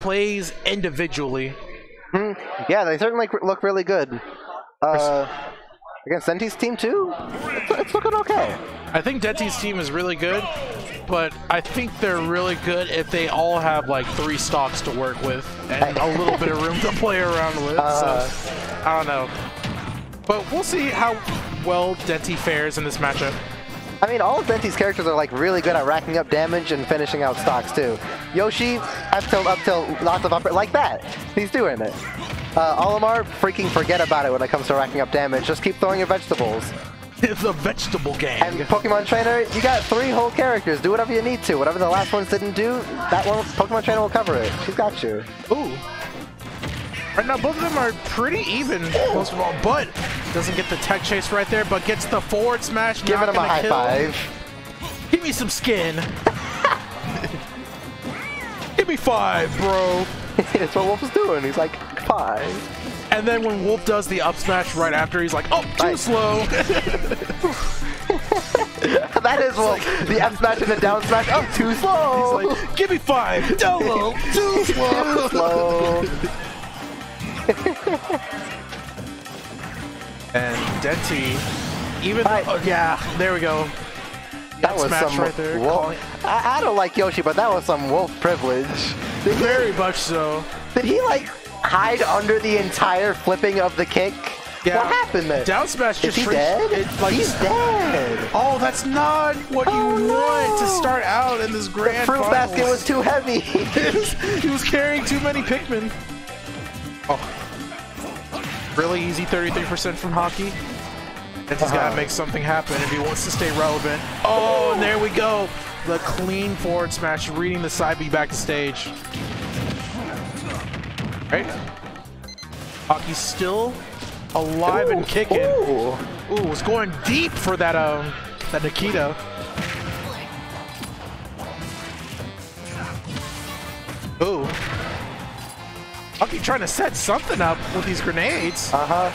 plays individually. Yeah, they certainly look really good. Uh, against Denti's team too, it's, it's looking okay. I think Denti's team is really good, but I think they're really good if they all have like three stocks to work with and a little bit of room to play around with. Uh, so I don't know. But we'll see how well Denti fares in this matchup. I mean, all of Denti's characters are like really good at racking up damage and finishing out stocks too. Yoshi, up till up till lots of upper like that. He's doing it. Uh, Olimar, freaking forget about it when it comes to racking up damage. Just keep throwing your vegetables. It's a vegetable gang. And Pokemon Trainer, you got three whole characters. Do whatever you need to. Whatever the last ones didn't do, that one, Pokemon Trainer will cover it. She's got you. Ooh. Right now, both of them are pretty even, most of all. But doesn't get the tech chase right there, but gets the forward smash. Giving him a high kill. five. Give me some skin. Give me five, bro. it's what Wolf is doing. He's like, five. And then when Wolf does the up smash right after, he's like, oh, too Right. slow. that is Wolf. the up smash and the down smash. Oh, too slow. He's like, give me five. Double. Too slow. slow. And Denti, even oh, yeah, there we go. That was smash some right there, Wolf. I, I don't like Yoshi, but that was some Wolf privilege. Did he, Very much so. did he like hide under the entire flipping of the kick? Yeah. What happened there? Down smash Is just he shrinks- dead? it, like, He's dead. Oh, that's not what Oh, you want to start out in this grand The Fruit finals. basket was too heavy. he was carrying too many Pikmin. Oh. Really easy 33% from Hakii. And he's got Uh-huh. to make something happen if he wants to stay relevant. Oh, and there we go. The clean forward smash, reading the side B back to stage. Right? Hakii's still alive and kicking. Ooh. Ooh, was going deep for that um that Nikita. Ooh. Hakii trying to set something up with these grenades. Uh-huh.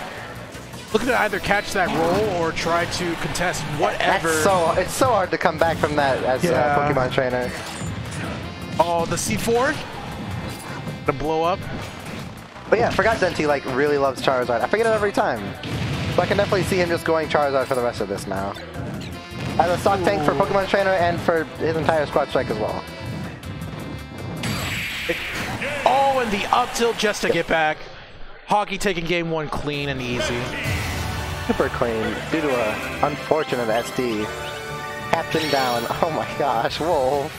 Looking to either catch that roll or try to contest whatever. That's so it's so hard to come back from that as Yeah. a Pokemon trainer. oh, the C4? To blow up. But yeah, I forgot Denti like really loves Charizard. I forget it every time. So I can definitely see him just going Charizard for the rest of this now. As a stock tank for Pokemon Trainer and for his entire squad strike as well. Oh, and the up tilt just to get back. Hakii taking game one clean and easy. Super clean due to a unfortunate SD. Captain down. Oh my gosh, Wolf.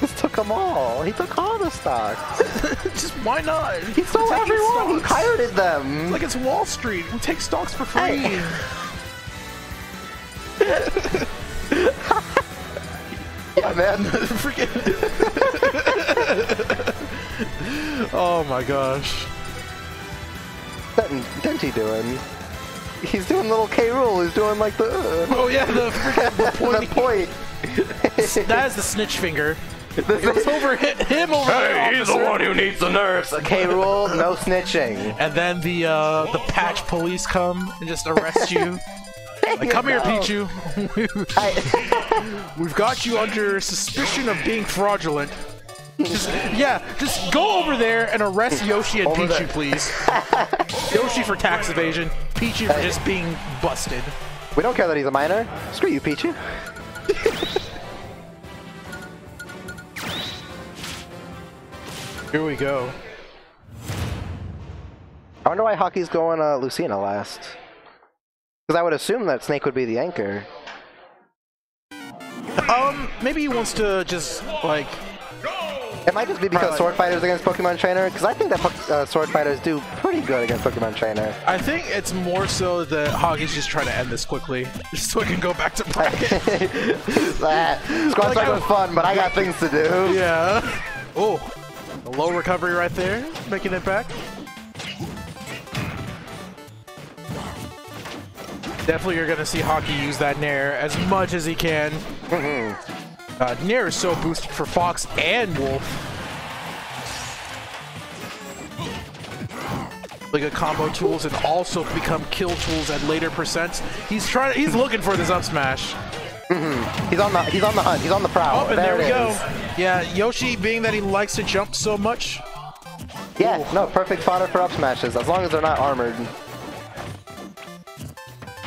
Just took them all. He took all the stocks. Just why not? He stole We're everyone. He pirated them. Like it's Wall Street. We take stocks for free. Hey. yeah, man. Freaking. oh my gosh. What's Denti doing? He's doing little K. Rool. He's doing like the. Oh yeah, the freaking the the pointy. point. that is the snitch finger. It was over hit him over there, one who needs the nurse. K. Rool, no snitching. And then the uh, the patch police come and just arrest you. Like, come here, Pichu. I, We've got you under suspicion of being fraudulent. Just, yeah, just go over there and arrest Yoshi and Over Pichu, there. please. Yoshi for tax evasion, Pichu for just being busted. we don't care that he's a minor. Screw you, Pichu. Here we go. I wonder why Hakii's going uh, Lucina last. Because I would assume that Snake would be the anchor. Um, maybe he wants to just like It might just be because Probably. Sword Fighters against Pokemon Trainer. Because I think that po- uh, Sword Fighters do pretty good against Pokemon Trainer. I think it's more so that Hakii's just trying to end this quickly, just so I can go back to bracket. that squad Like strike was fun, but I got things to do. yeah. Oh, a low recovery right there, making it back. Definitely, you're gonna see Hakii use that Nair as much as he can. Uh, Nair is so boosted for Fox and Wolf. Like a combo tools and also become kill tools at later percents. He's trying. He's looking for this up smash. He's on the he's on the hunt. He's on the prowl. Oh, and there, it we go. is. Yeah, Yoshi, being that he likes to jump so much, Yeah, no, perfect fodder for up smashes as long as they're not armored.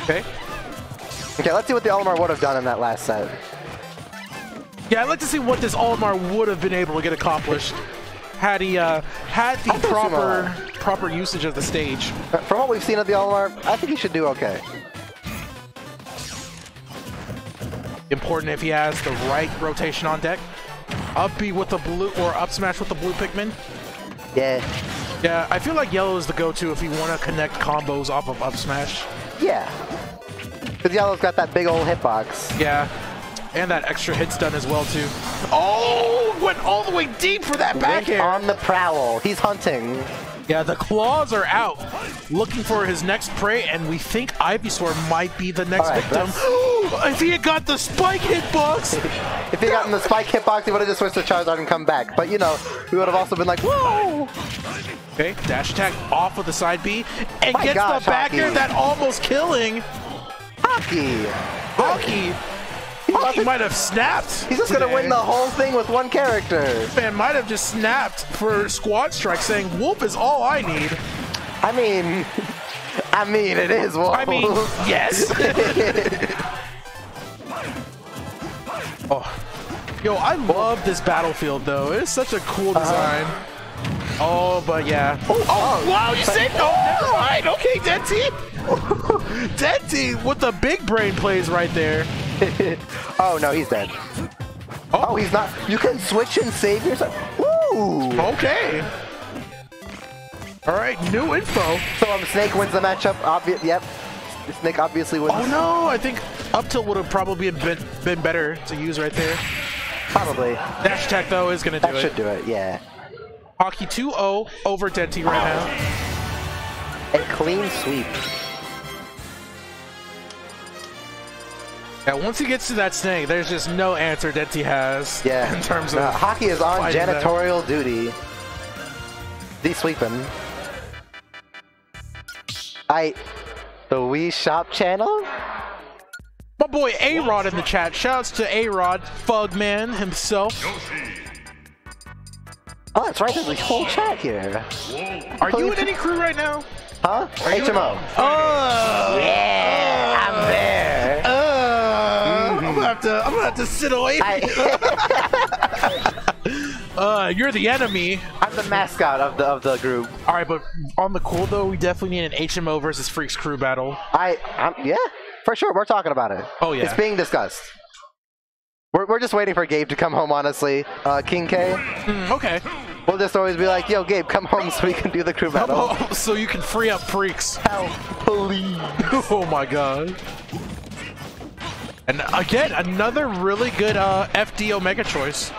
okay. Okay, let's see what the Olimar would have done in that last set. Yeah, I'd like to see what this Olimar would have been able to get accomplished had he uh, had the proper proper usage of the stage. Uh, From what we've seen of the Olimar, I think he should do okay. Important if he has the right rotation on deck. Up B with the blue or up smash with the blue Pikmin. Yeah, Yeah, I feel like yellow is the go-to if you want to connect combos off of up smash. yeah. Because Yellow's got that big old hitbox. Yeah, and that extra hit stun as well too. Oh, went all the way deep for that back Went air. on the prowl. He's hunting. Yeah, the claws are out, looking for his next prey, and we think Ivysaur might be the next All right, victim. if he had got the spike hitbox, If he had gotten the spike hitbox, he would have just switched to Charizard and come back. But you know, we would have also been like, whoa! okay, dash attack off of the side B, and My gets gosh, the back Hakii. air that almost killing Hakii! Hakii. Hakii might have snapped. He's just gonna win the whole thing with one character. Man might have just snapped for squad strike, saying "Whoop is all I need." I mean, I mean, it is Wolf. I mean, yes. oh. Yo, I love this battlefield though. It's such a cool uh-huh. design. Oh, but yeah. Oh, oh. oh wow, you said no. Oh. Never mind. Okay, Denti. Denti with the big brain plays right there. oh no, he's dead. Oh, he's not. You can switch and save yourself. Ooh! Okay. All right, new info. So um, Snake wins the matchup. Obvious. Yep. Snake obviously wins. Oh no, I think up tilt would have probably been been better to use right there. Probably. Dash attack though is gonna do That it. should do it. Yeah. Hakii 2-0 over Denti right now. A clean sweep. Yeah, once he gets to that snake, there's just no answer Denti has. Yeah. In terms of Hakii is on fighting that. janitorial duty. The sweeping. I. The Wii Shop channel? my boy A Rod in the chat. Shouts to A Rod, Fugman himself. Oh, that's right. There's a whole chat here. Are you in any crew right now? Huh? in- HMO. Oh, Yeah, have to. I'm gonna have to sit away. I, Uh, you're the enemy. I'm the mascot of the of the group. All right, but on the cool though, we definitely need an HMO versus Freaks crew battle. I, I'm, yeah, for sure. We're talking about it. Oh, yeah. It's being discussed. We're, we're just waiting for Gabe to come home, honestly. Uh, King K. Mm, okay. We'll just always be like, yo, Gabe, come home so we can do the crew battle. So you can free up Freaks. Help, please. oh my god. And again, another really good uh, FD Omega choice.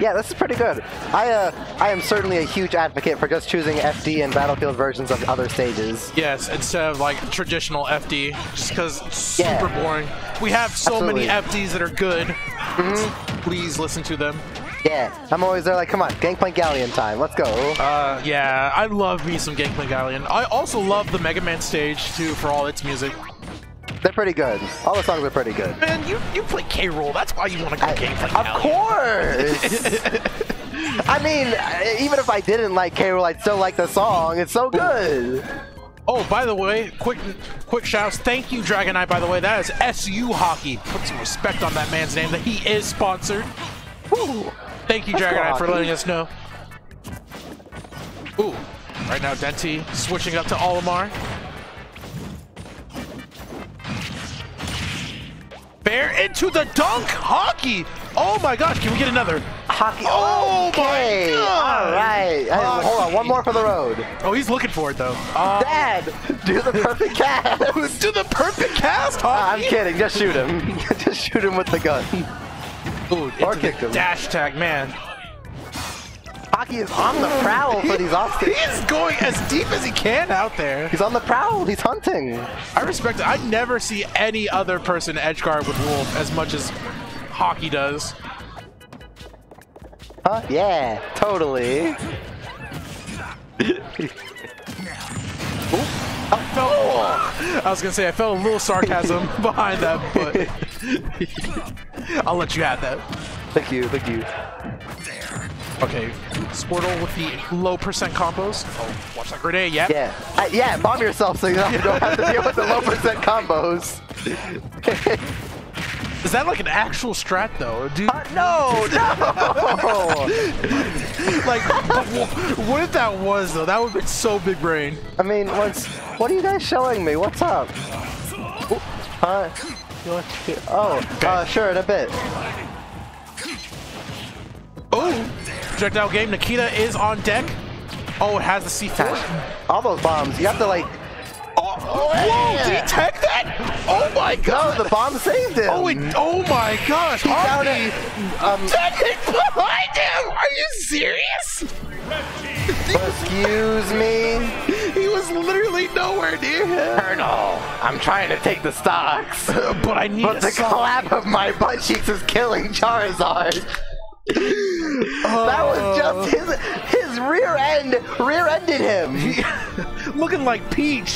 Yeah, this is pretty good. I uh, I am certainly a huge advocate for just choosing FD and Battlefield versions of other stages. Yes, instead of like traditional FD, just because it's Yeah. super boring. We have so many FDs that are good. Mm-hmm. Please listen to them. Yeah, I'm always there like, come on, Gangplank Galleon time, let's go. Uh, yeah, I love me some Gangplank Galleon. I also love the Mega Man stage too for all its music. They're pretty good. All the songs are pretty good. Man, you you play K Rool. That's why you want to go Gangplank Of Galleon. course! I mean, uh, even if I didn't like K. Rool, I'd still like the song. It's so good. Oh, by the way, quick quick shouts. Thank you, Dragon Knight, by the way. That is SU Hakii. Put some respect on that man's name that he is sponsored. Woo. Thank you, Dragon go, Knight, for letting us know. Ooh. Right now, Denti switching up to Olimar. Bear into the dunk! Hakii! Oh my gosh, can we get another? Hakii. Oh my. God. All right. Hakii. hold on, one more for the road. Oh, he's looking for it though. Uh, Dad, do the perfect cast. do the perfect cast, Ah, I'm kidding. Just shoot him. Just shoot him with the gun. Ooh, Or kick him. dash tag, man. Hakii is on the prowl for these off He's going as deep as he can out there. He's on the prowl. He's hunting. I respect it. I never see any other person edge guard with Wolf as much as Hakii does. Huh? Yeah, totally. I felt, I was gonna say I felt a little sarcasm behind that, but I'll let you have that. Thank you, thank you. Okay, Sportle with the low percent combos. Oh, watch that grenade, yeah. Yeah, uh, yeah. Bomb yourself so you don't have to deal with the low percent combos. Is that like an actual strat though, dude? Uh, no, no. like, what if that was though? That would be so big brain. I mean, what's what are you guys showing me? What's up? Huh? You want to- Oh, uh, sure, in a bit. Oh, projectile game. Nikita is on deck. Oh, it has the C4. All those bombs, you have to like. Oh, whoa! Did he tech that? Oh my god! No, the bomb saved him. Oh, it, oh my gosh! down Harvey it. Um, technic behind him. Are you serious? excuse me. He was literally nowhere near him. Colonel, I'm trying to take the stocks. But I need But a the song. clap of my butt cheeks is killing Charizard. That was oh. just his his rear end rear ended him. Looking like Peach.